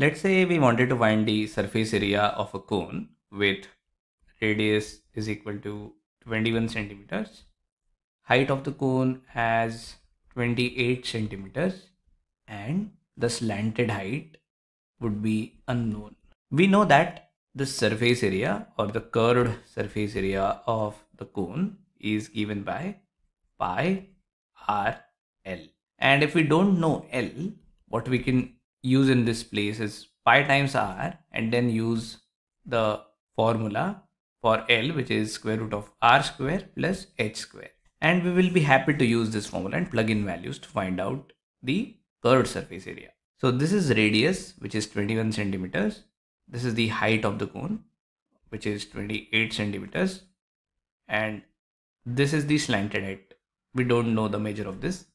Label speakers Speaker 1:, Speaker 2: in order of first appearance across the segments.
Speaker 1: Let's say we wanted to find the surface area of a cone with radius is equal to 21 centimeters. Height of the cone has 28 centimeters and the slanted height would be unknown. We know that the surface area or the curved surface area of the cone is given by pi r L. And if we don't know L, what we can use in this place is pi times r and then use the formula for L which is square root of r square plus h square. And we will be happy to use this formula and plug in values to find out the curved surface area. So this is radius which is 21 centimeters. This is the height of the cone which is 28 centimeters and this is the slanted height. We don't know the measure of this.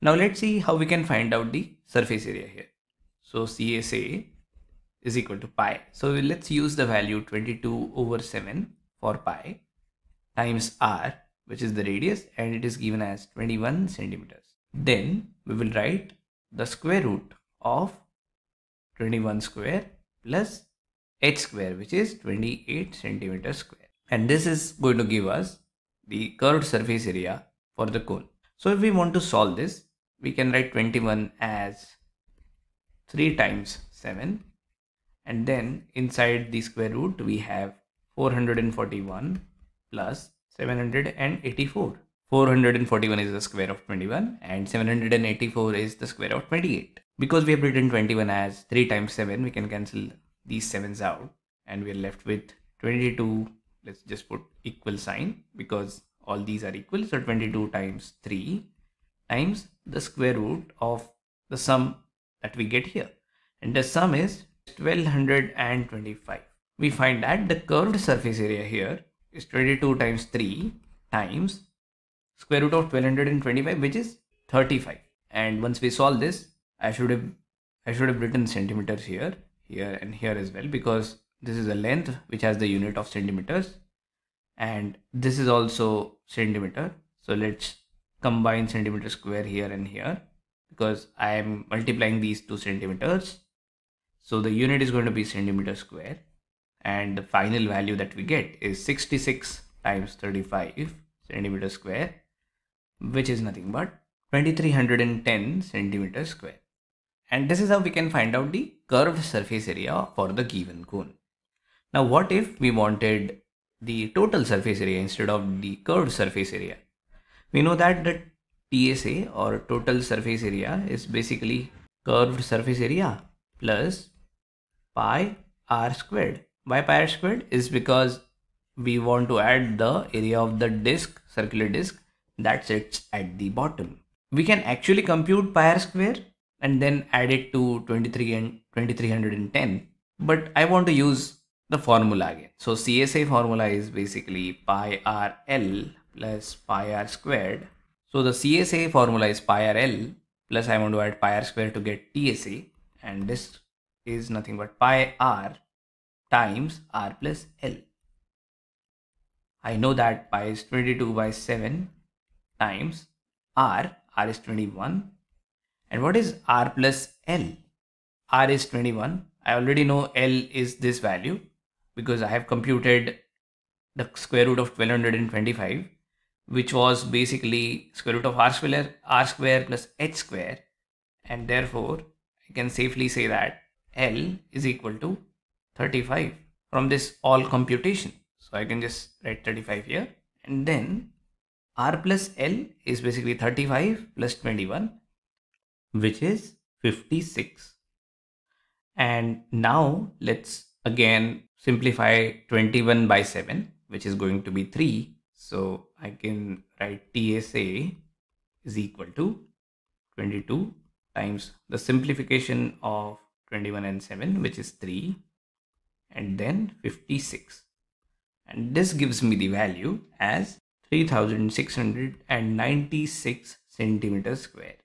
Speaker 1: Now let's see how we can find out the surface area here. So CSA is equal to pi. So let's use the value 22 over 7 for pi times r which is the radius and it is given as 21 centimeters. Then we will write the square root of 21 square plus h square which is 28 centimeters square and this is going to give us the curved surface area for the cone. So if we want to solve this we can write 21 as 3 times 7 and then inside the square root we have 441 plus 784 441 is the square of 21 and 784 is the square of 28 because we have written 21 as 3 times 7 we can cancel these 7s out and we are left with 22 let's just put equal sign because all these are equal. So 22 times 3 times the square root of the sum that we get here. And the sum is 1225 we find that the curved surface area here is 22 times 3 times square root of 1225 which is 35 and once we solve this i should have i should have written centimeters here here and here as well because this is a length which has the unit of centimeters. And this is also centimeter. So let's combine centimeter square here and here because I am multiplying these two centimeters so the unit is going to be centimeter square and the final value that we get is 66 times 35 centimeter square which is nothing but 2310 centimeter square and this is how we can find out the curved surface area for the given cone. Now what if we wanted the total surface area instead of the curved surface area. We know that the TSA or total surface area is basically curved surface area plus pi r squared. Why pi r squared is because we want to add the area of the disk, circular disk that sits at the bottom. We can actually compute pi r square and then add it to 23 and 2310 but I want to use the formula again. So CSA formula is basically pi r L plus pi r squared. So the CSA formula is pi r L plus I want to add pi r square to get TSA and this is nothing but pi r times r plus L. I know that pi is 22 by 7 times r, r is 21 and what is r plus L? r is 21. I already know L is this value because I have computed the square root of 1225 which was basically square root of r square r square plus h square. And therefore I can safely say that L is equal to 35 from this all computation. So I can just write 35 here. And then r plus L is basically 35 plus 21 which is 56 and now let's again simplify 21 by 7 which is going to be 3 so I can write TSA is equal to 22 times the simplification of 21 and 7 which is 3 and then 56 and this gives me the value as 3696 centimeters square.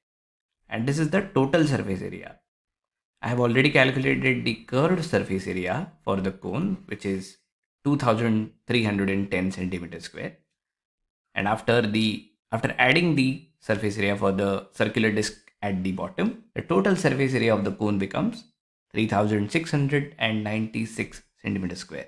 Speaker 1: And this is the total surface area. I have already calculated the curved surface area for the cone, which is 2310 centimeters square. And after the after adding the surface area for the circular disc at the bottom, the total surface area of the cone becomes 3696 centimeter square.